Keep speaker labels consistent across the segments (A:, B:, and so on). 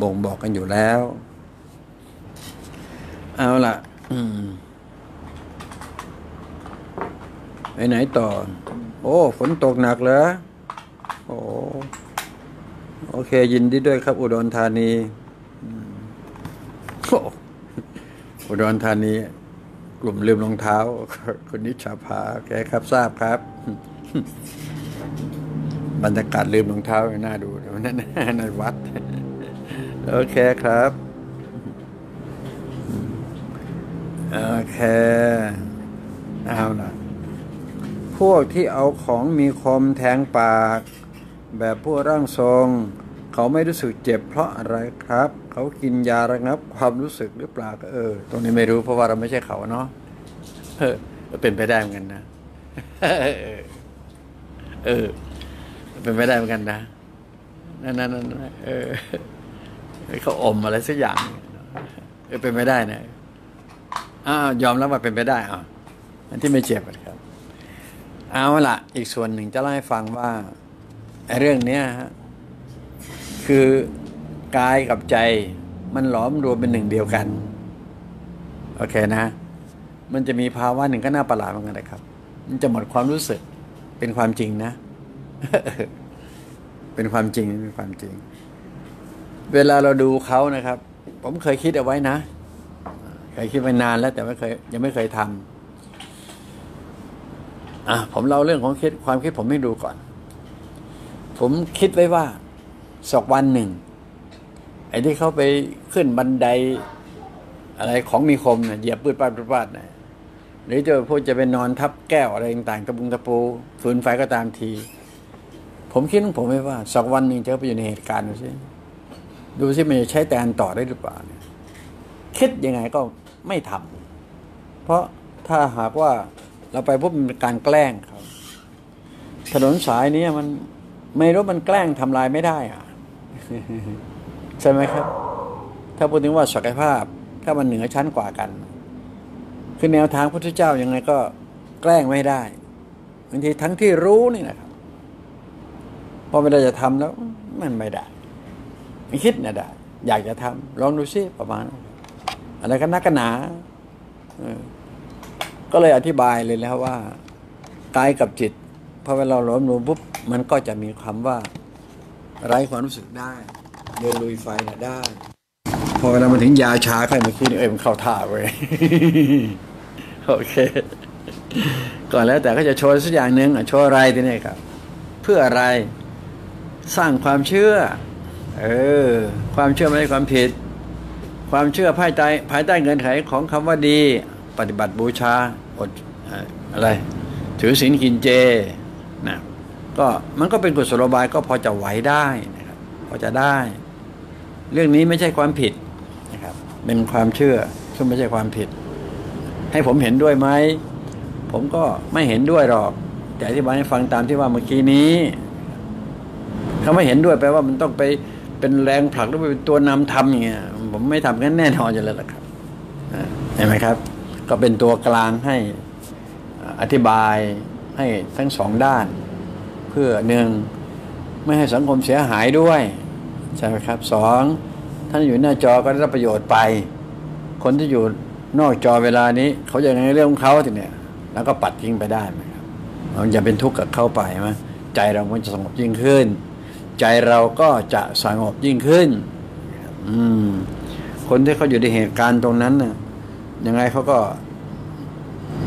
A: บ่งบอกกันอยู่แล้ว เอาล่ะไปไหนต่อ โอ้ ฝนตกหนักเหรอโอ้โอเค ยินดีด้วยครับ อุดรธานีโอ้อุดรธานี กลุ่มลืมรองเท้าคนนิชาภาแกครับทราบครับ บรรยากาศลืมรองเท้าน่าดูนั่นในวัด โอเคครับ โอเคเอาล่ะ พวกที่เอาของมีคมแทงปาก แบบพวกร่างทรง เขาไม่รู้สึกเจ็บเพราะอะไรครับ เขากินยาระงับความรู้สึกหรือเปล่าก็เออ ตรงนี้ไม่รู้เพราะว่าเราไม่ใช่เขาเนาะเออเป็นไปได้เหมือนกันนะเออ เป็นไปได้เหมือนกันนะนั่นนั่นนั่นเออ เขาอมอะไรสักอย่างเออเป็นไปได้นะอ้าวยอมแล้วว่าเป็นไปได้อะอันที่ไม่เจ็บครับ เอาละอีกส่วนหนึ่งจะเล่าให้ฟังว่าไอ้เรื่องเนี้ยฮะคือกายกับใจมันหลอมรวมเป็นหนึ่งเดียวกัน โอเคนะ มันจะมีภาวะหนึ่งก็น่าประหลาดเหมือนกันนะครับ มันจะหมดความรู้สึกเป็นความจริงนะ เป็นความจริงเป็นความจริง เวลาเราดูเขานะครับ ผมเคยคิดเอาไว้นะ เคยคิดไว้นานแล้ว แต่ไม่เคย ยังไม่เคยทำอะผมเล่าเรื่องของคิดความคิดผมให้ดูก่อน ผมคิดไว้ว่าสักวันหนึ่ง ไอ้ที่เขาไปขึ้นบันได อะไรของมีคมเนี่ยเหยียบปืดปาดปืดปาดเนี่ยหรือจะพวกจะไปนอนทับแก้วอะไรต่างๆตะบุงตะปูฝืนไฟก็ตามที ผมคิดของผมไว้ว่าสักวันหนึ่งจะไปอยู่ในเหตุการณ์ดูสิ ดูสิมันจะใช้แตนต่อได้หรือเปล่าเนี่ยคิดยังไงก็ไม่ทำเพราะถ้าหากว่าเราไปพบมันเป็นการแกล้งเขาถนนสายนี้มันไม่รู้มันแกล้งทำลายไม่ได้อะใช่ไหมครับ ถ้าพูดถึงว่าศักยภาพ ถ้ามันเหนือชั้นกว่ากัน คือแนวทางพระพุทธเจ้ายังไงก็แกล้งไม่ได้บางทีทั้งที่รู้นี่นะครับพอเวลาจะทำแล้วมันไม่ได้ ไม่คิดนะได้ อยากจะทำลองดูซิประมาณอะไรกันนักกันหนาก็เลยอธิบายเลยแล้วว่ากายกับจิตพอเวลาล้อมรวมปุ๊บมันก็จะมีคำว่า ไร้ความรู้สึกได้เดินลุยไฟนะได้ พอเวลามาถึงยาชาใครเมื่อกี้นี่เอ้ยมันเข้าท่าเว้ยโอเค ก่อนแล้วแต่ก็จะโชว์สักอย่างหนึ่งโชว์อะไรทีนี้ครับ เพื่ออะไรสร้างความเชื่อ เออ ความเชื่อไม่ใช่ความผิด ความเชื่อภายใต้ภายใต้เงื่อนไขของคำว่าดี ปฏิบัติบูชาอดอะไร ถือศีลกินเจนะก็มันก็เป็นกุศโลบายก็พอจะไหวได้นะครับพอจะได้ เรื่องนี้ไม่ใช่ความผิดนะครับ เป็นความเชื่อซึ่งไม่ใช่ความผิด ให้ผมเห็นด้วยไหมผมก็ไม่เห็นด้วยหรอก แต่อธิบายให้ฟังตามที่ว่าเมื่อกี้นี้เขาไม่เห็นด้วยแปลว่ามันต้องไป เป็นแรงผลักหรือเป็นตัวนำทำอย่างเงี้ยผมไม่ทำกันแน่นอนอยู่แล้วล่ะครับเห็นไหมครับ ก็เป็นตัวกลางให้อธิบายให้ทั้งสองด้าน เพื่อหนึ่งไม่ให้สังคมเสียหายด้วยใช่ไหมครับสองท่านอยู่หน้าจอก็ได้รับประโยชน์ไป คนที่อยู่นอกจอเวลานี้เขาจะในเรื่องของเขาทีเนี่ยแล้วก็ปัดทิ้งไปได้ไหมครับมันอย่าเป็นทุกข์กับเข้าไปไหมใจเราก็จะสงบยิ่งขึ้น ใจเราก็จะสงบยิ่งขึ้น อืม คนที่เขาอยู่ในเหตุการณ์ตรงนั้นน่ะ ยังไงเขาก็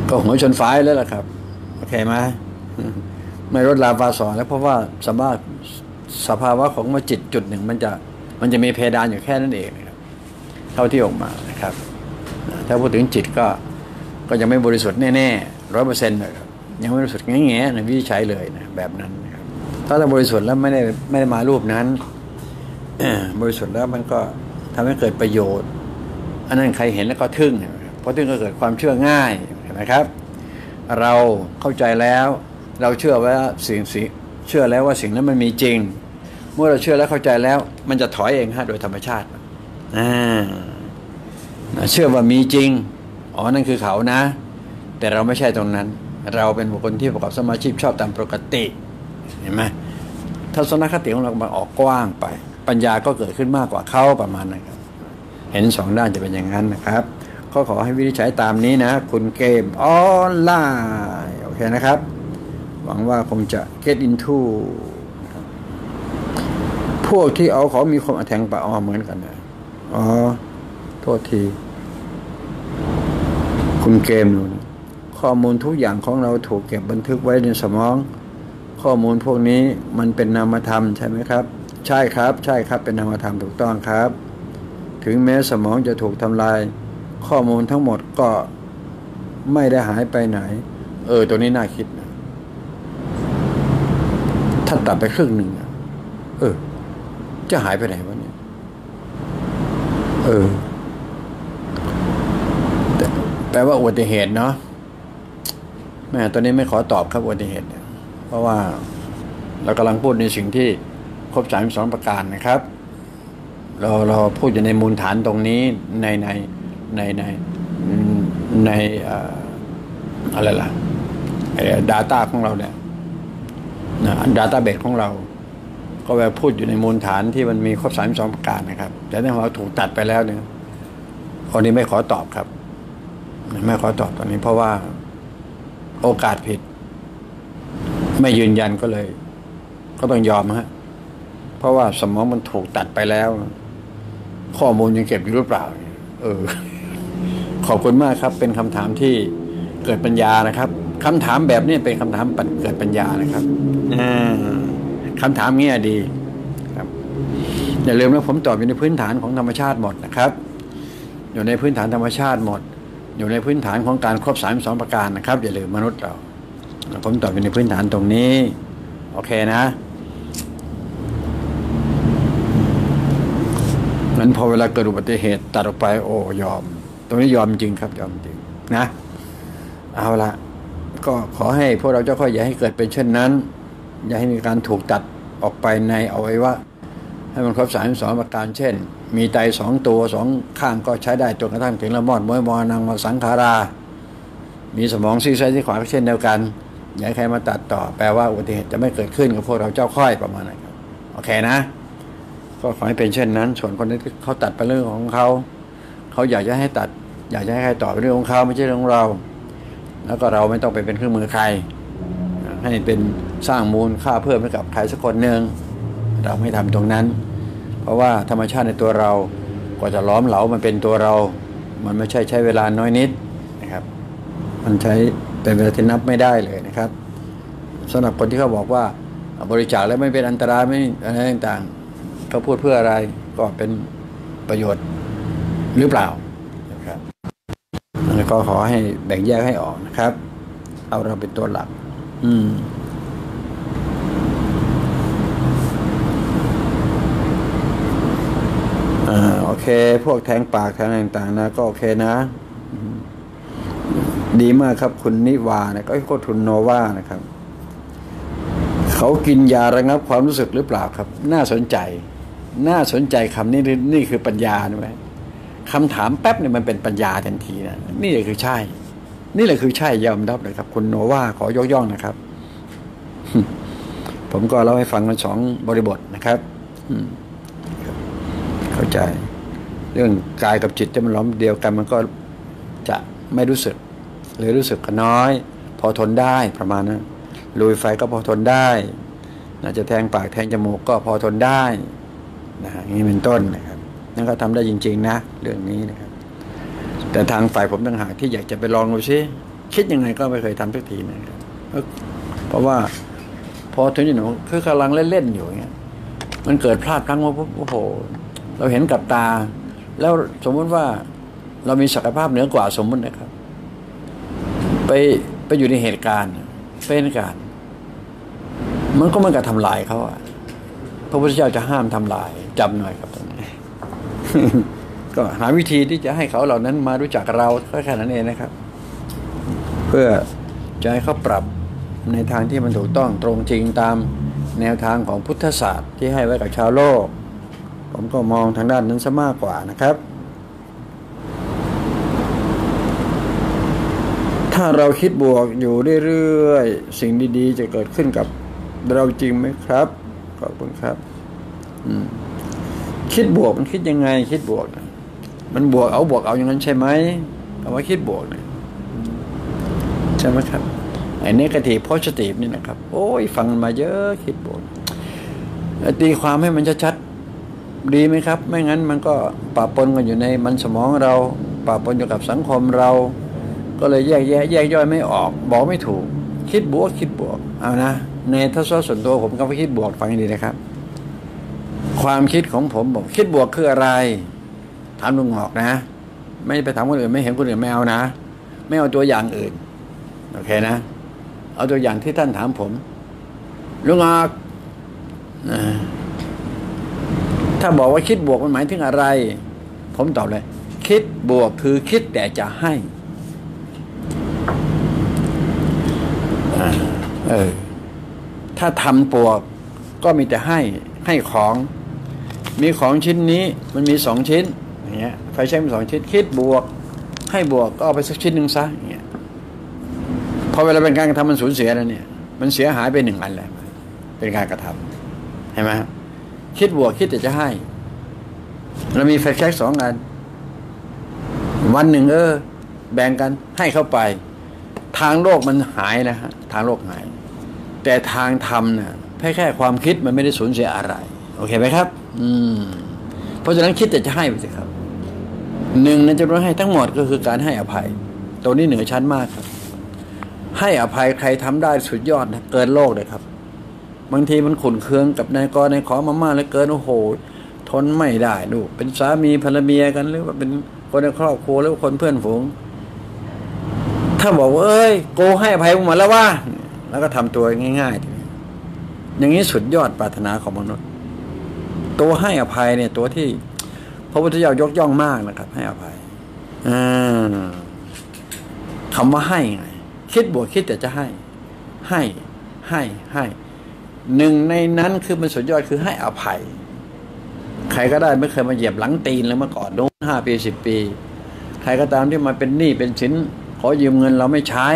A: ก็หัวชนฟ้าแล้วล่ะครับ โอเคไหมไม่ลดลาฟาสอนแล้วเพราะว่าสภาพสภาวะของมจิตจุดหนึ่ง มันจะมันจะมีเพดานอยู่แค่นั้นเองนะครับเท่าที่ออกมานะครับ ถ้าพูดถึงจิตก็ก็ยังไม่บริสุทธิ์แน่ๆร้อยเปอร์เซ็นต์เลยครับยังไม่บริสุทธิ์แง่ๆนะวิจัยเลยนะแบบนั้น ถ้าเราบริสุทธิ์แล้วไม่ได้ไม่ได้มารูปนั้นบริสุทธิ์แล้วมันก็ทำให้เกิดประโยชน์ อันนั้นใครเห็นแล้วก็ทึ่งเพราะทึ่งก็เกิดความเชื่อง่ายเห็นไหมครับ เราเข้าใจแล้ว เราเชื่อว่าสิ่งสิเชื่อแล้วว่าสิ่งนั้นมันมีจริง เมื่อเราเชื่อแล้วเข้าใจแล้ว มันจะถอยเองฮะโดยธรรมชาติอ่าเชื่อว่ามีจริงอ๋อนั่นคือเขานะ แต่เราไม่ใช่ตรงนั้น เราเป็นบุคคลที่ประกอบสมาชีพชอบตามปกติ เห็นไหมทัศนคติของเรามันออกกว้างไป ปัญญาก็เกิดขึ้นมากกว่าเขาประมาณนั้นครับเห็นสองด้านจะเป็นอย่างนั้นนะครับก็ขอให้วินิจฉัยตามนี้นะ คุณเกมออนไลน์โอเคนะครับ หวังว่าคงจะ get into นะครับพวกที่เอาขอมีความแทงปะอ๋อเหมือนกันนะอ๋อ โทษที คุณเกมดูนข้อมูลทุกอย่างของเราถูกเก็บบันทึกไว้ในสมอง ข้อมูลพวกนี้มันเป็นนามธรรมใช่ไหมครับ ใช่ครับ ใช่ครับเป็นนามธรรมถูกต้องครับ ถึงแม้สมองจะถูกทำลาย ข้อมูลทั้งหมดก็ไม่ได้หายไปไหน เออ ตัวนี้น่าคิดนะถ้าตัดไปครึ่งหนึ่งเออ จะหายไปไหนวะเนี่ย เออแต่แปลว่าอุบัติเหตุเนาะแม่ตอนนี้ไม่ขอตอบครับอุบัติเหตุ เพราะว่าเรากำลังพูดในสิ่งที่ครบสามสองประการนะครับ เราเราพูดอยู่ในมูลฐานตรงนี้ในในในในในอะไรล่ะดาต้าของเราเนี่ยนะดาต้าเบสของเรา ก็แบบพูดอยู่ในมูลฐานที่มันมีครบสามสองประการนะครับ แต่ถ้าเราถูกตัดไปแล้วเนี่ยคนนี้ไม่ขอตอบครับ ไม่ขอตอบตอนนี้เพราะว่าโอกาสผิด ไม่ยืนยันก็เลย ก็ต้องยอมฮะ เพราะว่าสมองมันถูกตัดไปแล้ว ข้อมูลยังเก็บอยู่หรือเปล่า เออ ขอบคุณมากครับ เป็นคำถามที่เกิดปัญญานะครับคำถามแบบนี้เป็นคำถามเกิดปัญญานะครับคำถามเงี้ยดีครับอย่าลืมนะผมตอบอยู่ในพื้นฐานของธรรมชาติหมดนะครับ อยู่ในพื้นฐานธรรมชาติหมด อยู่ในพื้นฐานของการครบสามสองประการนะครับ อย่าลืมมนุษย์เรา ผมตอบอยู่ในพื้นฐานตรงนี้ โอเคนะงั้นพอเวลาเกิดอุบัติเหตุตัดออกไป โอ้ยอม ตรงนี้ยอมจริงครับ ยอมจริงนะ เอาละก็ขอให้พวกเราเจ้าข้ออย่าให้เกิดเป็นเช่นนั้น อย่าให้มีการถูกตัดออกไปในอวัยวะให้มันครบสามสองประการเช่น มีไตสองตัวสองข้างก็ใช้ได้จนกระทั่งถึงละมอดมวยมอนังมาสังขารา มีสมองซีไซด์ที่ขวาเช่นเดียวกัน อย่าให้ใครมาตัดต่อ แปลว่าอุบัติเหตุจะไม่เกิดขึ้นกับพวกเราเจ้าค่อยประมาณนั้นครับโอเคนะ ก็ขอให้เป็นเช่นนั้น ส่วนคนที่เขาตัดไปเรื่องของเขาเขาอยากจะให้ตัด อยากจะให้ใครต่อเป็นเรื่องของเขาไม่ใช่เรื่องของเรา แล้วก็เราไม่ต้องไปเป็นเครื่องมือใคร ให้เป็นสร้างมูลค่าเพิ่มให้กับใครสักคนหนึ่งเราไม่ทำตรงนั้น เพราะว่าธรรมชาติในตัวเรากว่าจะล้อมเหลามันเป็นตัวเรา มันไม่ใช่ใช้เวลาน้อยนิดนะครับ มันใช้ เป็นเวลาที่นับไม่ได้เลยนะครับสำหรับคนที่เขาบอกว่าบริจาคแล้วไม่เป็นอันตรายไม่อะไรต่างๆเขาพูดเพื่ออะไรก็เป็นประโยชน์หรือเปล่านะครับแล้วก็ขอให้แบ่งแยกให้ออกนะครับ เอาเราเป็นตัวหลัก อืมอ่าโอเค พวกแทงปากแทงต่างๆนะ ก็โอเคนะ ดีมากครับคุณนิวานะก็ก็ทุนโนวานะครับ เขากินยาระงับความรู้สึกหรือเปล่าครับ น่าสนใจ น่าสนใจคำนี้นี่คือปัญญาใช่ไหมคำถามแป๊บเนี่ยมันเป็นปัญญาทันทีนะนี่แหละคือใช่ นี่แหละคือใช่ยอมรับเลยครับ คุณโนวาขอยกย่องนะครับ ผมก็เล่าให้ฟังกันสองบริบทนะครับเข้าใจ เรื่องกายกับจิตที่มันล้อมเดียวกันมันก็จะไม่รู้สึก หรือรู้สึกก็น้อย พอทนได้ประมาณนั้นลุยไฟก็พอทนได้น่าจะแทงปากแทงจมูกก็พอทนได้นะอย่างนี้เป็นต้นนะครับนั่นก็ทำได้จริง ๆ นะ เรื่องนี้นะครับ แต่ทางฝ่ายผมต่างหากที่อยากจะไปลองดูซิคิดยังไงก็ไม่เคยทำสักทีนะครับเพราะว่าพอถึงจุดหนึ่งคือกำลังเล่นๆอยู่เงี้ยมันเกิดพลาดพลั้งว่าโอ้โห เราเห็นกับตา แล้วสมมติว่าเรามีศักยภาพเหนือกว่าสมมตินะครับ ไปไปอยู่ในเหตุการณ์ เป็นการมันก็เหมันกับทำลายเขาอะพระพุทธเจ้าจะห้ามทำลายจำหน่อยครับตรงนี้ก็หาวิธีที่จะให้เขาเหล่านั้นมารู้จักเราแค่นั้นเองนะครับ เพื่อจะให้เขาปรับในทางที่มันถูกต้องตรงจริงตามแนวทางของพุทธศาสตร์ที่ให้ไว้กับชาวโลก ผมก็มองทางด้านนั้นซะมากกว่านะครับ ถ้าเราคิดบวกอยู่เรื่อยๆ สิ่งดีๆ จะเกิดขึ้นกับเราจริงไหมครับ ขอบคุณครับอืมคิดบวกมันคิดยังไง คิดบวก มันบวกเอาบวกเอาอย่างนั้นใช่ไหมคำว่าคิดบวกนะใช่ไหมครับไอ้เนกาทีฟโพสติฟนี่นะครับ โอ้ยฟังมาเยอะคิดบวกตีความให้มันชัดๆดีไหมครับ ไม่งั้นมันก็ปะปนกันอยู่ในมันสมองเราปะปนอยู่กับสังคมเรา ก็เลยแยกแยะ แยกย่อยไม่ออก บอกไม่ถูก คิดบวกคิดบวก เอานะ ในทัศนส่วนตัวผมก็คิดบวกฟังดีนะครับ ความคิดของผมบอกคิดบวกคืออะไรถามลุงหอกนะ ไม่ไปถามคนอื่นไม่เห็นคนอื่นไม่เอานะ ไม่เอาตัวอย่างอื่นโอเคนะ เอาตัวอย่างที่ท่านถามผมลุงหอกถ้าบอกว่าคิดบวกมันหมายถึงอะไร ผมตอบเลย คิดบวกคือคิดแต่จะให้ เออ ถ้าทำปวกก็มีแต่ให้ให้ของ มีของชิ้นนี้มันมีสองชิ้นอย่างเงี้ยไฟแช็กมีสองชิ้นคิดบวก ให้บวกก็เอาไปสักชิ้นหนึ่งซะอย่างเงี้ยพอเวลาเป็นการกระทำมันสูญเสียแล้วเนี่ย มันเสียหายไปหนึ่งอันแล้วเป็นการกระทำเห็นไหมคิดบวกคิดแต่จะให้เรามีไฟแช็กสองอัน วันหนึ่งเออ แบ่งกันให้เข้าไป ทางโลกมันหายนะฮะทางโลกหาย แต่ทางธรรมเนี่ยแค่แค่ความคิดมันไม่ได้สูญเสียอะไร โอเคไหมครับ อืม เพราะฉะนั้นคิดแต่จะให้ไปสิครับหนึ่งในจำนวนให้ทั้งหมดก็คือการให้อภัยตัวนี้เหนือชั้นมากครับ ให้อภัยใครทำได้สุดยอดนะเกินโลกเลยครับ บางทีมันขุนเคืองกับนายกนายขอมาม่าแล้วเกินโอ้โห ทนไม่ได้ดูเป็นสามีภรรเมียกันหรือว่าเป็นคนในครอบครัวหรือคนเพื่อนฝูง ถ้าบอกว่าเอ้ยโกให้อภัยหมดแล้วว่า แล้วก็ทำตัวง่าย ๆ อย่างนี้สุดยอดปรารถนาของมนุษย์ ตัวให้อภัยเนี่ย ตัวที่ พระพุทธเจ้ายกย่องมากนะครับ ให้อภัยอ่าคำว่าให้ไงคิดบวกคิดแต่จะให้ ให้ให้ให้หนึ่งในนั้นคือมันสุดยอดคือให้อภัย ใครก็ได้ไม่เคยมาเหยียบหลังตีนเลยเมื่อก่อนนู้นห้าปีสิบปี ใครก็ตามที่มาเป็นหนี้เป็นสิน ขอยืมเงินเราไม่ใช้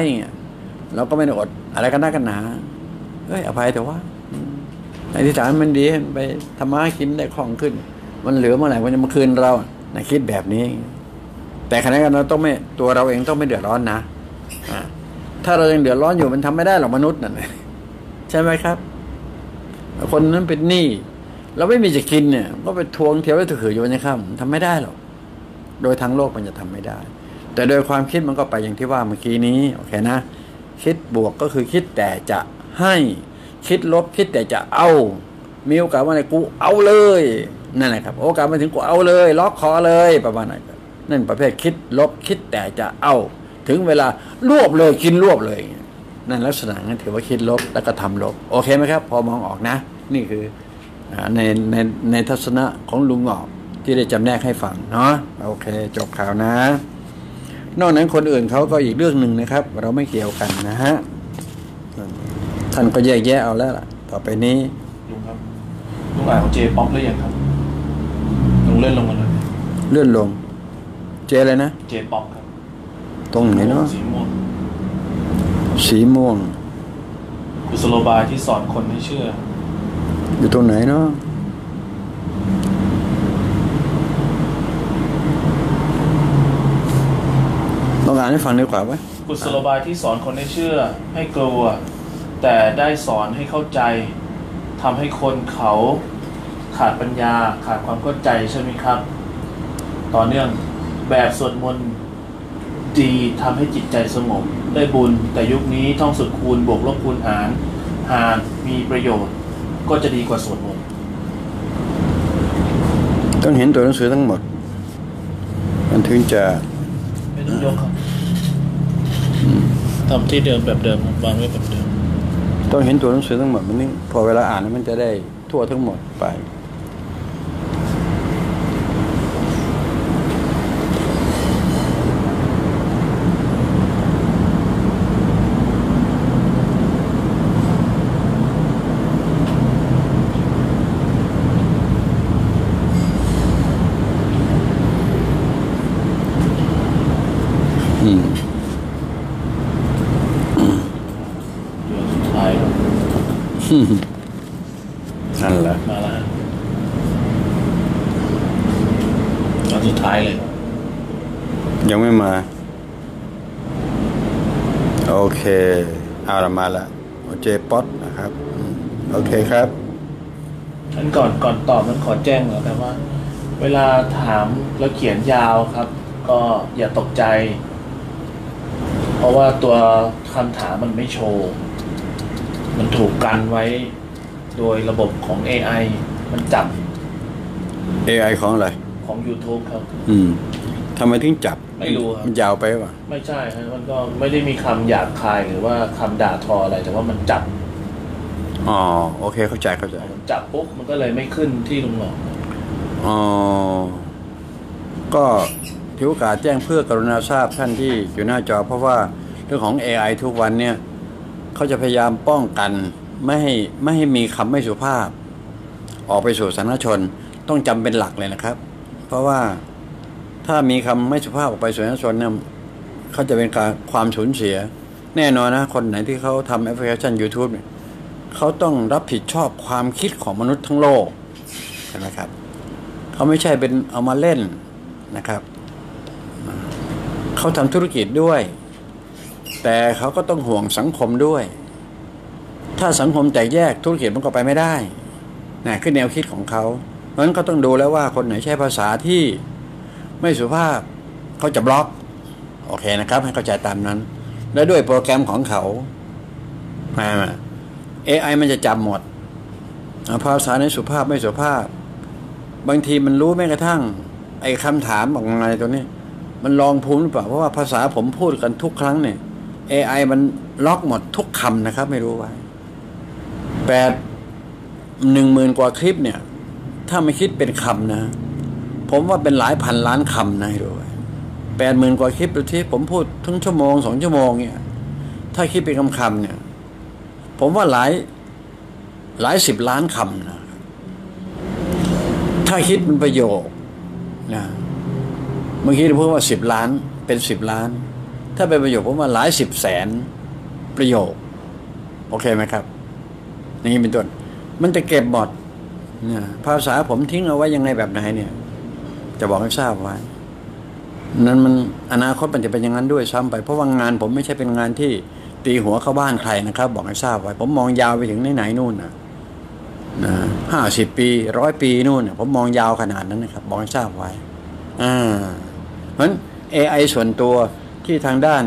A: เราก็ไม่ได้อดอะไรกันนักกันหนาเอ้ยอภัยแต่ว่าอธิษฐานมันดีไปธรรมะกินได้คล่องขึ้น มันเหลือเมื่อไหร่มันจะมาคืนเรานะคิดแบบนี้ แต่ขณะกันเราต้องไม่ตัวเราเองต้องไม่เดือดร้อนนะอ่าถ้าเรายังเดือดร้อนอยู่มันทำไม่ได้หรอกมนุษย์นั่นใช่ไหมครับ คนนั้นเป็นหนี้เราไม่มีจะกินเนี่ย ก็ไปทวงเที่ยวไว้ถืออยู่ในค่ำทำไม่ได้หรอกโดยทางโลกมันจะทำไม่ได้ แต่โดยความคิดมันก็ไปอย่างที่ว่าเมื่อกี้นี้โอเคนะ คิดบวกก็คือคิดแต่จะให้คิดลบคิดแต่จะเอา มีโอกาสว่าไหนกูเอาเลยนั่นแหละครับโอกาสมาถึงกูเอาเลยล็อกคอเลยประมาณนั้นนั่นประเภทคิดลบคิดแต่จะเอา ถึงเวลารวบเลยกินรวบเลย นั่นลักษณะนั้นถือว่าคิดลบแล้วก็ทำลบ โอเคไหมครับ พอมองออกนะ นี่คือในในในทัศนะของลุงหงอกที่ได้จำแนกให้ฟังเนาะโอเค จบข่าวนะ นอกนั้นคนอื่นเขาก็อีกเรื่องหนึ่งนะครับ เราไม่เกี่ยวกันนะฮะท่านก็แยกแยะเอาแล้วล่ะ ต่อไปนี้
B: ลุงครับลุงอ่านของเจป๊อปหรือยังครับลุงเลื่อนลงมาเลย
A: เลื่อนลง เจอะไรนะ
B: เจป๊อปครับ
A: ตรงไหนเนาะ
B: สีม่วง
A: สีม่วง
B: กุศโลบายที่สอนคนให้เชื่อ
A: อยู่ตรงไหนเนาะลองอ่านให้ฟังดีกว่าไหม
B: กุศโลบายที่สอนคนให้เชื่อ ให้กลัว แต่ได้สอนให้เข้าใจทำให้คนเขาขาดปัญญาขาดความเข้าใจใช่ไหมครับ ต่อเนื่องแบบสวดมนต์ดีทำให้จิตใจสงบได้บุญ แต่ยุคนี้ท่องสุดคูณบวกลบคูณหาร หากมีประโยชน์ ก็จะดีกว่าสวดมนต์
A: ต้องเห็นตัวหนังสือทั้งหมด มันถึงจะ
B: ไม่ต้องยกครับ ทำที่เดิมแบบเดิมวางไว้แบบเดิม
A: ต้องเห็นตัวหนังสือทั้งหมดมันนี่พอเวลาอ่านมันจะได้ทั่วทั้งหมดไป อืม
B: เดือนสุดท้ายครับ
A: นั่นแหละ
B: มาแล้วฮะอนสุดท้ายเลย
A: ยังไม่มา โอเค เอาละมาละเจป๊อตนะครับอืมโอเคครับ
B: อันก่อนก่อนตอบมันขอแจ้งก่อนนะว่า เวลาถามแล้วเขียนยาวครับ ก็อย่าตกใจ เพราะว่าตัวคำถามมันไม่โชว์ มันถูกกันไว้โดยระบบของ AI มันจับ
A: AI ของอะไร
B: ของ YouTube ครับ
A: อืมทำไมถึงจับ
B: ไม่รู้ครับ
A: มันยาวไปป่ะ
B: ไม่ใช่ฮะมันก็ไม่ได้มีคำหยาบคายหรือว่าคำด่าทออะไรแต่ว่ามันจับ
A: อ๋อ โอเคเข้าใจเข้าใจ
B: มันจับปุ๊บมันก็เลยไม่ขึ้นที่ลุงหนอง
A: อ๋อ ก็ถือโอกาสแจ้งเพื่อกรุณาทราบท่านที่อยู่หน้าจอ เพราะว่าเรื่องของ AI ทุกวันเนี่ย เขาจะพยายามป้องกันไม่ให้ไม่ให้มีคำไม่สุภาพ ออกไปสู่สาธารณชนต้องจำเป็นหลักเลยนะครับ เพราะว่าถ้ามีคำไม่สุภาพออกไปสู่สาธารณชนเนี่ยเขาจะเป็นการความสูญเสีย แน่นอนนะคนไหนที่เขาทำแอปพลิเคชัน YouTube เนี่ยเขาต้องรับผิดชอบความคิดของมนุษย์ทั้งโลกใช่ไหมครับเขาไม่ใช่เป็นเอามาเล่นนะครับ เขาทำธุรกิจด้วย แต่เขาก็ต้องห่วงสังคมด้วย ถ้าสังคมแตกแยกธุรกิจมันก็ไปไม่ได้นะคือแนวคิดของเขาเพราะนั้นก็ต้องดูแล้วว่าคนไหนใช้ภาษาที่ไม่สุภาพเขาจะบล็อก โอเคนะครับ ให้เข้าใจตามนั้น และด้วยโปรแกรมของเขามา AI มันจะจำหมดภาษาในสุภาพไม่สุภาพ บางทีมันรู้แม้กระทั่ง ไอ้คำถามของอะไรตัวนี้ มันลองภูมิหรือเปล่าเพราะว่าภาษาผมพูดกันทุกครั้งเนี่ย AI มันล็อกหมดทุกคำนะครับ ไม่รู้ไว้แปดหนึ่งหมื่นกว่าคลิปเนี่ย ถ้าไม่คิดเป็นคำนะ ผมว่าเป็นหลายพันล้านคำนะให้รู้ไว้แปดหมื่นกว่าคลิปดูที่ผมพูดทั้งชั่วโมงสองชั่วโมงเนี่ย ถ้าคิดเป็นคำคำๆเนี่ย ผมว่าหลายหลายสิบล้านคำนะถ้าคิดเป็นประโยคนะเมื่อกี้เราพูดว่าสิบล้านเป็นสิบล้าน ถ้าเป็นประโยคผมว่าหลายสิบแสนประโยค โอเคไหมครับ อย่างนี้เป็นต้น มันจะเก็บหมดภาษาผมทิ้งเอาไว้ยังไงแบบไหนเนี่ย จะบอกให้ทราบไว้นั้นมันอนาคตมันจะเป็นอย่างนั้นด้วยซ้ำไป เพราะว่างานผมไม่ใช่เป็นงานที่ตีหัวเข้าบ้านใครนะครับ บอกให้ทราบไว้ ผมมองยาวไปถึงไหนๆนู่นนะห้าสิบปีร้อยปีนู่นผมมองยาวขนาดนั้นนะครับ บอกให้ทราบไว้อ่าเพราะฉะนั้น AI ส่วนตัว ที่ทางด้าน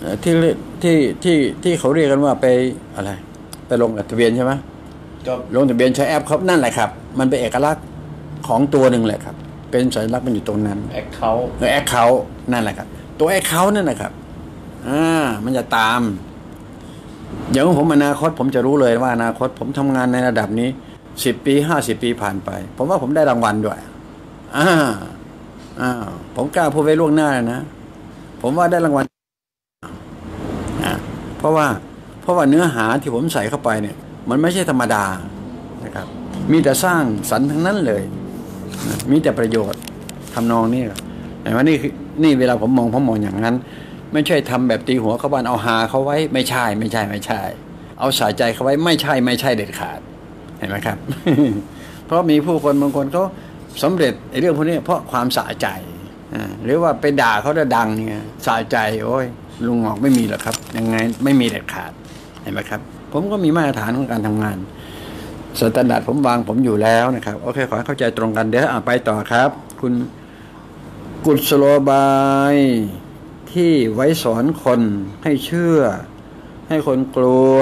A: เอ่อที่เรียกที่ที่ที่เขาเรียกกันว่าไปอะไร ไปลงทะเบียนใช่ไหม
B: ก็
A: ลงทะเบียนใช้แอปครับนั่นแหละครับ มันเป็นเอกลักษณ์ของตัวหนึ่งเลยครับ เป็นสัญลักษณ์มันอยู่ตรงนั้น account account นั่นแหละครับ ตัวแอคเคานั่นแหละครับอ่ามันจะตามอย่างของผมอนาคตผมจะรู้เลยว่าอนาคตผมทำงานในระดับนี้สิบปีห้าสิบปีผ่านไป ผมว่าผมได้รางวัลด้วยอ่าอ่าผมกล้าพูดไว้ล่วงหน้าเลยนะ ผมว่าได้รางวัลเพราะว่าเพราะว่าเนื้อหาที่ผมใส่เข้าไปเนี่ย มันไม่ใช่ธรรมดานะครับ มีแต่สร้างสรรค์ทั้งนั้นเลย มีแต่ประโยชน์ทำนองนี้แต่ว่านี่คือนี่เวลาผมมองผมมองอย่างนั้น ไม่ใช่ทำแบบตีหัวเขาบ้านเอาหาเขาไว้ไม่ใช่ไม่ใช่ไม่ใช่ เอาสายใจเขาไว้ไม่ใช่ไม่ใช่เด็ดขาดเห็นไหมครับ เพราะมีผู้คนบางคนเขาสำเร็จไอ้เรื่องพวกนี้เพราะความสะใจ หรือว่าไปด่าเขาจะดังเนี่ยสะใจโอ้ยลุงหงอกไม่มีหรอกครับ ยังไงไม่มีเด็ดขาดเห็นไหมครับ ผมก็มีมาตรฐานของการทำงาน standard ผมวางผมอยู่แล้วนะครับ โอเค ขอให้เข้าใจตรงกันเดี๋ยวไปต่อครับ คุณกุศโลบายที่ไว้สอนคนให้เชื่อ ให้คนกลัว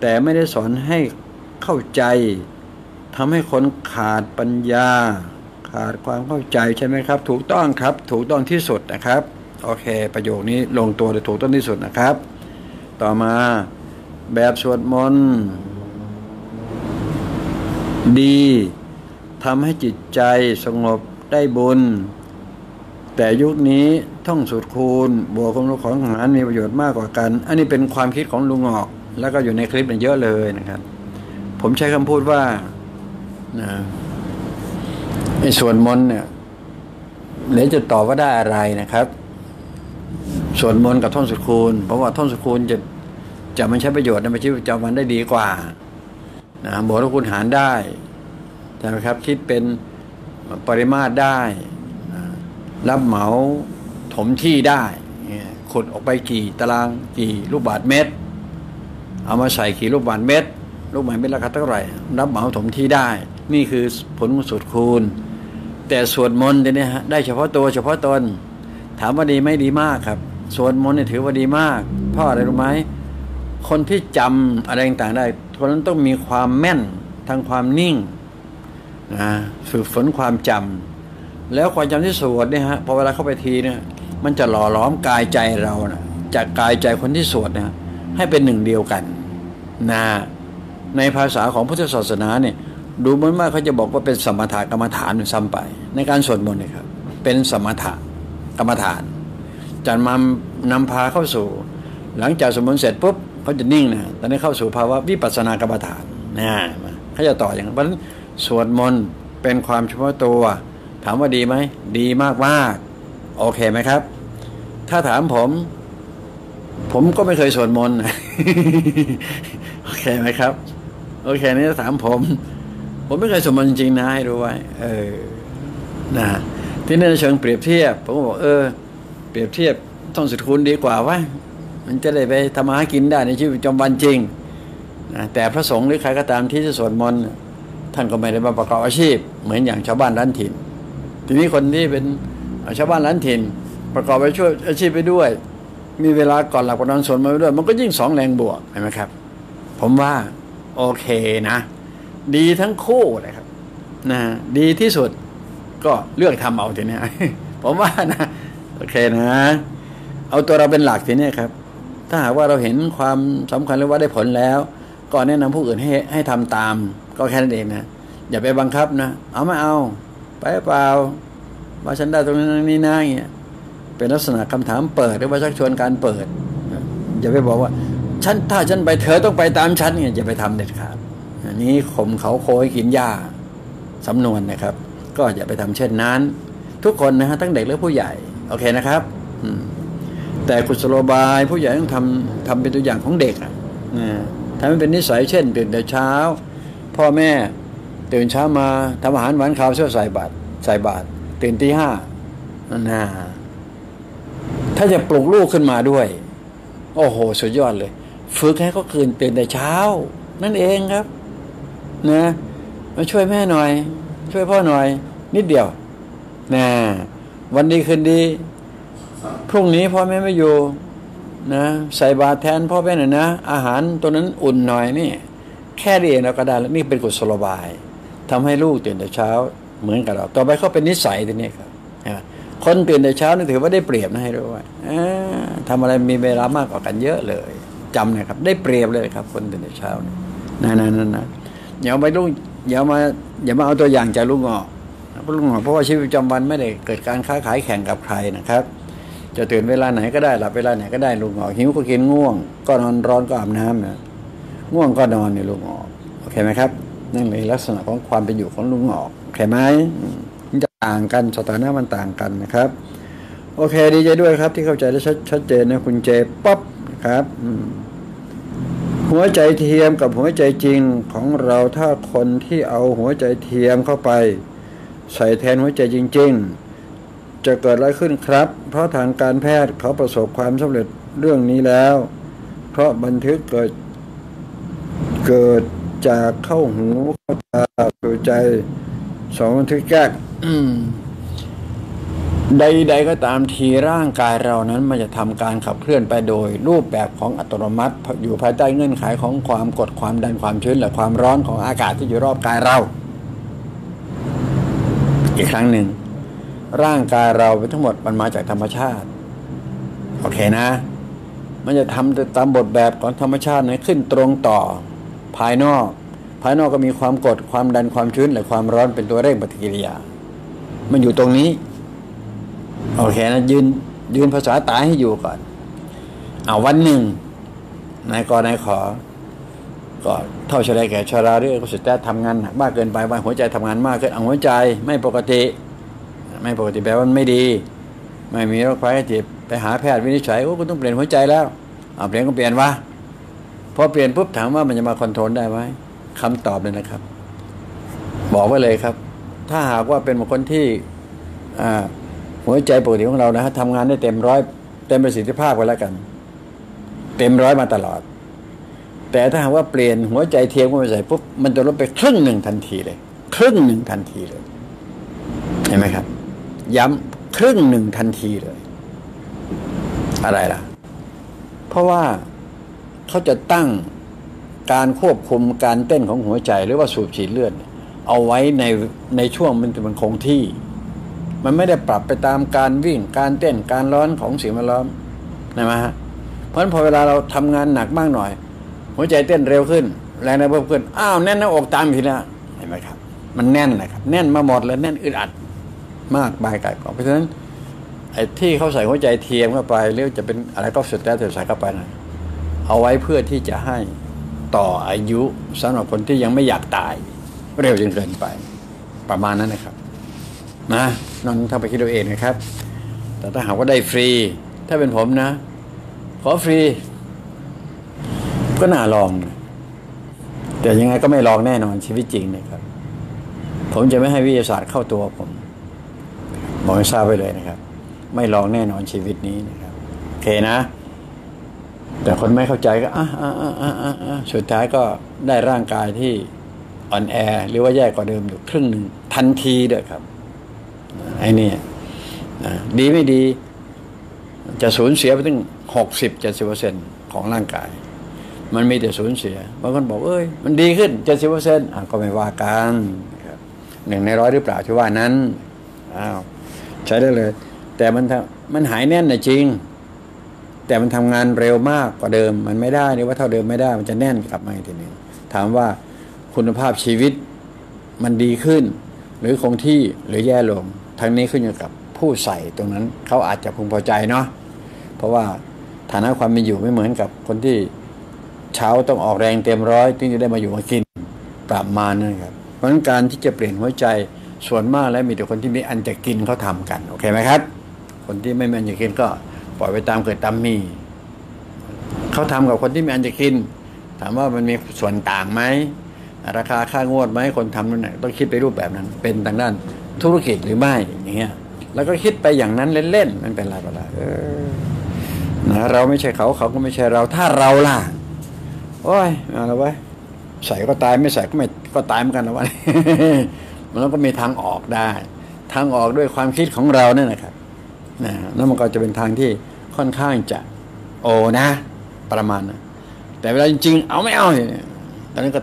A: แต่ไม่ได้สอนให้เข้าใจทำให้คนขาดปัญญา ขาดความเข้าใจใช่ไหมครับ ถูกต้องครับ ถูกต้องที่สุดนะครับ โอเค ประโยคนี้ลงตัวถูกต้องที่สุดนะครับ ต่อมาแบบสวดมนต์ดีทำให้จิตใจสงบได้บุญ แต่ยุคนี้ท่องสุดคูณบวกความรู้ของหารมีประโยชน์มากกว่ากัน อันนี้เป็นความคิดของลุงออก แล้วก็อยู่ในคลิปมันเยอะเลยนะครับ ผมใช้คำพูดว่านะ ไอ้ส่วนมนต์เนี่ยเดี๋ยวจะตอบว่าได้อะไรนะครับส่วนมนต์กับท่องสุดคูณเพราะว่าท่องสุดคูณจะจะมันใช้ประโยชน์ในชีวิตประจำวันได้ดีกว่านะบวกลบคูณหารได้ใช่ไหมครับ คิดเป็นปริมาตรได้อ่ารับเหมาถมที่ได้เนี่ยขุดออกไปกี่ตารางกี่ลูกบาทเมตร เอามาใส่กี่ลูกบาทเมตร ลูกบาทเมตรราคาเท่าไหร่ รับเหมาถมที่ได้ นี่คือผลสูตรคูณ แต่สวดมนต์เนี่ยฮะได้เฉพาะตัวเฉพาะตน ถามว่าดีไหมดีมากครับ สวดมนต์เนี่ยถือว่าดีมาก เพราะอะไรรู้ไหมคนที่จำอะไรต่างๆได้คนนั้นต้องมีความแม่นทางความนิ่งนะฝึกฝนความจำแล้วความจำที่สวดเนี่ยฮะพอเวลาเข้าไปทีเนี่ยมันจะหล่อหลอมกายใจเรานะจากกายใจคนที่สวดนี่ยให้เป็นหนึ่งเดียวกันนะในภาษาของพุทธศาสนาเนี่ย ดูเหมือนว่าเขาจะบอกว่าเป็นสมถกรรมฐานด้วยซ้ำไป ในการสวดมนต์เนี่ยครับ เป็นสมถกรรมฐานจะมานำพาเข้าสู่ หลังจากสวดมนต์เสร็จปุ๊บเขาจะนิ่งนะตอนนี้เข้าสู่ภาวะวิปัสสนากรรมฐานนะเขาจะต่ออย่างนั้นเพราะฉะนั้นสวดมนต์เป็นความเฉพาะตัว ถามว่าดีไหมดีมากมากโอเคไหมครับ ถ้าถามผม ผมก็ไม่เคยสวดมนต์โอเคไหมครับ โอเคนี่ถ้ถามผม ผมไม่เคยสวดมนต์จริงๆนะให้รู้ไว้ เออนะที่นี่ในเชิงเปรียบเทียบ ผมก็บอกเออ เปรียบเทียบท่องสุดคูณดีกว่าว่ามันจะได้ไปทำมาหากินได้ในชีวิตประจำวันจริงนะแต่พระสงฆ์หรือใครก็ตามที่จะสวดมนต์ท่านก็ไม่ได้มาประกอบอาชีพ เหมือนอย่างชาวบ้านร้านถิ่น ทีนี้คนที่เป็นชาวบ้านร้านถิ่น ประกอบไปช่วยอาชีพไปด้วย มีเวลาก่อนหลับก่อนนอนสวดมนต์ไปด้วย มันก็ยิ่งสองแรงบวกเห็นไหมครับ ผมว่าโอเคนะ ดีทั้งคู่เลยครับนะดีที่สุดก็เลือกทำเอาทีเนี้ยผมว่านะโอเคนะ เอาตัวเราเป็นหลักทีเนี้ยครับ ถ้าหากว่าเราเห็นความสำคัญหรือว่าได้ผลแล้ว ก็แนะนำผู้อื่นให้ให้ทำตาม ก็แค่นั้นเองนะอย่าไปบังคับนะ เอาไม่เอา ไปเปล่าว่าฉันได้ตรงนั้นนี่นะอย่างเงี้ยเป็นลักษณะคำถามเปิดหรือว่าชักชวนการเปิดอย่าไปบอกว่าฉันถ้าฉันไปเธอต้องไปตามฉันเนี่ยอย่าไปทำเด็ดขาด อันนี้ข่มเขาโคยกินหญ้าสำนวนนะครับ ก็อย่าไปทำเช่นนั้น ทุกคนนะฮะทั้งเด็กและผู้ใหญ่ โอเคนะครับอืแต่กุศโลบายผู้ใหญ่ต้องทำทำเป็นตัวอย่างของเด็กอะนะทำให้เป็นนิสัยเช่นตื่นแต่เช้า พ่อแม่ตื่นเช้ามาทำอาหารหวานข้าวเชื่อใส่บาตรใส่บาตรตื่นตีห้านะถ้าจะปลุกลูกขึ้นมาด้วย โอ้โห สุดยอดเลย ฝึกให้เขาคืนตื่นแต่เช้า นั่นเองครับ นะมาช่วยแม่หน่อย ช่วยพ่อหน่อย นิดเดียวนะวันดีคืนดี พรุ่งนี้พ่อแม่ไม่อยู่นะใส่บาตรแทนพ่อแม่หน่อยนะ อาหารตัวนั้นอุ่นหน่อยนี่ แค่นี้เองเราก็ได้แล้วนี่เป็นกุศโลบายทำให้ลูกตื่นแต่เช้าเหมือนกับเรา ต่อไปเขาเป็นนิสัยทีนี้ครับคนตื่นแต่เช้านี่ถือว่าได้เปรียบนะให้รู้ไว้อ่าทำอะไรมีเวลามากกว่ากันเยอะเลยจำนะครับ ได้เปรียบเลยครับ คนตื่นแต่เช้านี่นะนะนะนะ อย่าเอาไปลูกอย่ามา อย่ามาเอาตัวอย่างจากลูกงอกเพราะลูกงอกเพราะว่าชีวิตประจำวันไม่ได้เกิดการค้าขายแข่งกับใครนะครับ จะตื่นเวลาไหนก็ได้หลับเวลาไหนก็ได้ลูกงอกหิวก็กินง่วง ก็นอนร้อนก็อาบน้ำนะง่วงก็นอนในลูกงอกโอเคไหมครับนั่นเลยลักษณะของความเป็นอยู่ของลูกงอกโอเคไหมมันจะต่างกันสถานะมันต่างกันนะครับ โอเคดีใจด้วยครับที่เข้าใจและชัดเจนนะคุณเจป๊อปครับ อืม หัวใจเทียมกับหัวใจจริงของเราถ้าคนที่เอาหัวใจเทียมเข้าไป ใส่แทนหัวใจจริง ๆ จะเกิดอะไรขึ้นครับ เพราะทางการแพทย์เขาประสบความสำเร็จเรื่องนี้แล้ว เพราะบันทึกเกิด เกิดจากเข้าหูเข้าตาสู่ใจสองบันทึกแยก ใดๆก็ตามทีร่างกายเรานั้นมันจะทำการขับเคลื่อนไปโดย รูปแบบของอัตโนมัติ อยู่ภายใต้เงื่อนไขของความกดความดันความชื้นและความร้อนของอากาศที่อยู่รอบกายเรา อีกครั้งหนึ่ง ร่างกายเราเป็นทั้งหมดมันมาจากธรรมชาติ โอเคนะ มันจะทำตามบทแบบของธรรมชาตินะขึ้นตรงต่อ ภายนอก ภายนอกก็มีความกดความดันความชื้นและความร้อนเป็นตัวเร่งปฏิกิริยา มันอยู่ตรงนี้ โอเคนะยืนยืนภาษาตายให้อยู่ก่อนเอาวันหนึ่งนายกนายขอก็เท่าชราแก่ชราเรื่องก็สุดแท้ทำงานมากเกินไปว่าหัวใจทำงานมากเกินเอาหัวใจไม่ปกติ ไม่ปกติแปลว่าไม่ดี ไม่มีโรคภัยไข้เจ็บไปหาแพทย์วินิจฉัยโอ้คุณต้องเปลี่ยนหัวใจแล้วเอาเปลี่ยนก็เปลี่ยนวะพอเปลี่ยนปุ๊บถามว่ามันจะมาคอนโทรลได้ไหมคำตอบเลยนะครับ บอกไว้เลยครับ ถ้าหากว่าเป็นบุคคลที่อ่า หัวใจปกติของเรานะฮะทำงานได้เต็มร้อยเต็มประสิทธิภาพไปแล้วกัน เต็มร้อยมาตลอด แต่ถ้าหากว่าเปลี่ยนหัวใจเทียมเข้าไปใส่ปุ๊บมันจะลดไปครึ่งหนึ่งทันทีเลย ครึ่งหนึ่งทันทีเลย เห็นไหมครับ ย้ำครึ่งหนึ่งทันทีเลย อะไรล่ะ เพราะว่าเขาจะตั้งการควบคุมการเต้นของหัวใจหรือว่าสูบฉีดเลือดเนี่ยเอาไว้ในในช่วงมันจะมันคงที่ มันไม่ได้ปรับไปตามการวิ่งการเต้นการร้อนของสิ่งแวดล้อมนะมฮะเพราะฉะนั้นพอเวลาเราทำงานหนักมากหน่อย หัวใจเต้นเร็วขึ้น แรงดันเพิ่มขึ้นอ้าวแน่นหน้าอกตามทีละเห็นไหมครับ มันแน่นนะครับ แน่นมาหมดเลยแน่นอึดอัดมากบายกายกองเพราะฉะนั้นไอ้ที่เขาใส่หัวใจเทียมเข้าไปหรือจะเป็นอะไรก็สุดแล้วแต่ใส่เข้าไปนะเอาไว้เพื่อที่จะให้ต่ออายุสำหรับคนที่ยังไม่อยากตาย เร็วจนเกินไป ประมาณนั้นนะครับ นะนอนทำไปคิดเอาเองนะครับ แต่ถ้าหากว่าได้ฟรี ถ้าเป็นผมนะ ขอฟรี ก็น่าลอง แต่ยังไงก็ไม่ลองแน่นอนชีวิตจริงนะครับ ผมจะไม่ให้วิทยาศาสตร์เข้าตัวผมบอกให้ทราบไว้เลยนะครับ ไม่ลองแน่นอนชีวิตนี้นะครับโอเคนะ แต่คนไม่เข้าใจก็อะอะอะอะอะอะสุดท้ายก็ได้ร่างกายที่อ่อนแอหรือว่าแย่กว่าเดิมอยู่ครึ่งหนึ่งทันทีเด้อครับ ไอ้นี่ดีไม่ดี จะสูญเสียไปถึงหกสิบเจ็ดสิบเปอร์เซ็นของร่างกาย มันมีแต่สูญเสียบางคนบอกเอ้ย มันดีขึ้นเจ็ดสิบเปอร์เซ็นต์ก็ไม่ว่ากันนะครับหนึ่งในร้อยหรือเปล่าที่ว่านั้นอ้าวใช้ได้เลย แต่มันมันหายแน่นนะจริง แต่มันทำงานเร็วมากกว่าเดิม มันไม่ได้นี่ว่าเท่าเดิมไม่ได้มันจะแน่นกลับมาอีกทีหนึงถามว่าคุณภาพชีวิตมันดีขึ้น หรือคงที่หรือแย่ลง ทั้งนี้ขึ้นอยู่กับผู้ใส่ตรงนั้นเขาอาจจะพึงพอใจเนาะเพราะว่าฐานะความเป็นอยู่ไม่เหมือนกับคนที่เช้าต้องออกแรงเต็มร้อยถึงจะได้มาอยู่มากินประมาณนั้นครับ เพราะนั้นการที่จะเปลี่ยนหัวใจส่วนมากแล้วมีแต่คนที่มีอันจะกินเขาทำกันโอเคไหมครับ คนที่ไม่มีอันจะกินก็ปล่อยไปตามเกิดตามมีเขาทำกับคนที่มีอันจะกิน ถามว่ามันมีส่วนต่างไหมราคาค่างวดไหมคนทำนั่นต้องคิดไปรูปแบบนั้น เป็นทางด้าน ธุรกิจหรือไม่อย่างเงี้ยแล้วก็คิดไปอย่างนั้นเล่นๆมันเป็นอะไรก็ได้เออนะเราไม่ใช่เขาเขาก็ไม่ใช่เราถ้าเราล่ะโอ้ยเอาละไว้ใส่ก็ตายไม่ใส่ก็ไม่ก็ตายเหมือนกันนะวะมันก็มีทางออกได้ ทางออกด้วยความคิดของเราเนี่ยนะครับนะแล้วมันก็จะเป็นทางที่ค่อนข้างจะโอนะ ประมาณนะแต่เวลาจริงๆเอาไม่เอาเนี่ยตอนนี้ก็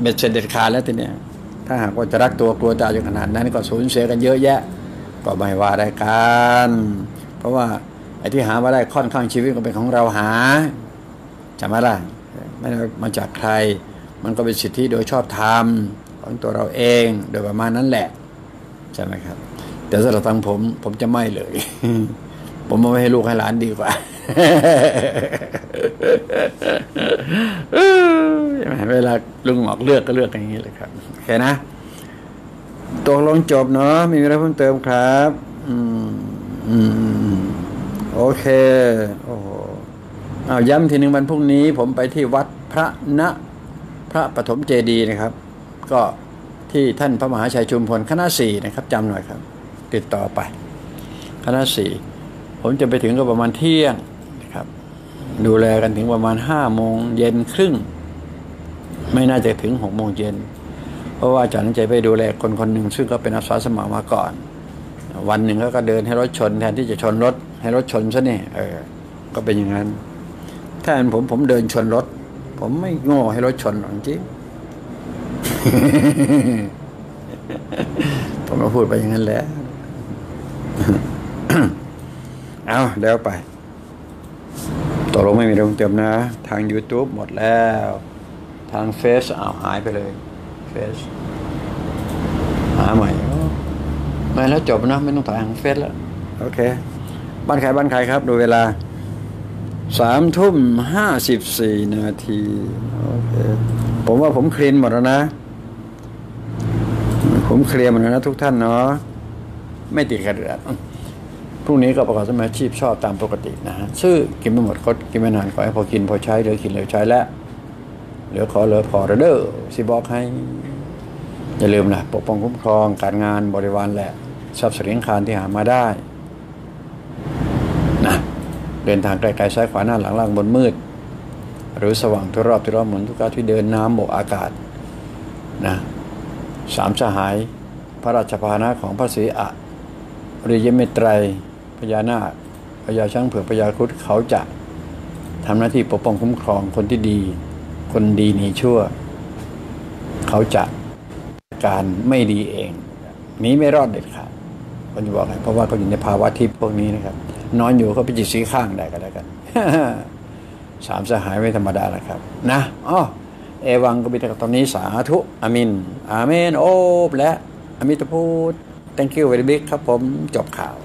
A: เบ็ดเสร็จเด็ดขาดแล้วทีเนี้ย ถ้าหากว่าจะรักตัวกลัวตายอยู่ขนาดนั้นก็สูญเสียกันเยอะแยะ ก็ไม่ว่าได้กันเพราะว่าไอ้ที่หามาได้ค่อนข้างชีวิตก็เป็นของเราหาจำไหมล่ะไม่ได้มาจากใคร มันก็เป็นสิทธิโดยชอบธรรมของตัวเราเองโดยประมาณนั้นแหละใช่ไหมครับ แต่สำหรับทางผมผมจะไม่เลย ผมเอาให้ลูกให้หลานดีกว่า เวลาลุงหมอกเลือกก็เลือกอย่างนี้เลยครับโอเคนะตกลงจบเนาะมีอะไรเพิ่มเติมครับ อืม อืม โอเค โอ้โหเอาย้ำทีหนึ่งวันพรุ่งนี้ ผมไปที่วัดพระณพระปฐมเจดีนะครับ ก็ที่ท่านพระมหาชัยชุมพลคณะสี่นะครับจำหน่อยครับ ติดต่อไป คณะสี่ผมจะไปถึงก็ประมาณเที่ยง ดูแลกันถึงประมาณห้าโมงเย็นครึ่ง ไม่น่าจะถึงหกโมงเย็น เพราะว่าจารย์ใจไปดูแลคนคนหนึ่งซึ่งก็เป็นอาสาสมัครมาก่อน วันหนึ่งเขาก็เดินให้รถชน แทนที่จะชนรถ ให้รถชนซะนี่เออ ก็เป็นอย่างนั้นถ้าเป็นผมผมเดินชนรถ ผมไม่โง่ให้รถชนหรอกจริงผมก็พูดไปอย่างนั้นแหละเอาเดี๋ยวไป กลงไม่มีเรื่องเติมนะ ทาง YouTube หมดแล้ว ทางเฟซอ้าวหายไปเลยเฟซหาใหม่ไม่แล้วจบนะ ไม่ต้องถ่ายทางเฟซแล้ว โอเค บ้านใครบ้านใครครับ ดูเวลาสามทุ่มห้าสิบสี่นาทีโอเคผมว่าผมเคลีนหมดแล้วนะ ผมเคลียร์หมดแล้วนะทุกท่านเนาะไม่ติดขัดเรือ พรุ่งนี้ก็ประกอบสมาชีพชอบตามปกตินะฮะซื้อกินไม่หมดก็กินไม่นานขอให้พอกินพอใช้เหลือกินเหลือใช้แล้วเหลือขอเหลือพอเด้อสิบอกให้ อย่าลืมนะปกป้องคุ้มครองการงานบริวารแหละทรัพย์สินคารที่หามาได้นะเดินทางไกลๆซ้ายขวาหน้าหลังล่างบนมืด หรือสว่างทุกรอบทุกรอบหมุนทุกกาวที่เดินน้ำบกอากาศนะสามสหายพระราชพานะของพระศรีอะริยเมตไตร พญานาคพญาช้างเผือกพญาครุฑเขาจะทำหน้าที่ปกป้องคุ้มครองคนที่ดี คนดีหนีชั่ว เขาจะการไม่ดีเองหนี้ไม่รอดเด็ดขาดคนจะบอกไงเพราะว่าเขาอยู่ในภาวะทิพย์พวกนี้นะครับ นอนอยู่เขาไปจิตสีข้างได้ก็แล้วกันสามสหายไม่ธรรมดาแล้วครับ นะอ๋อเอวังก็มีแต่ตอนนี้สาธุอามิน อาเมน โอบและ อมิตพูด thank you very big ครับผม จบข่าว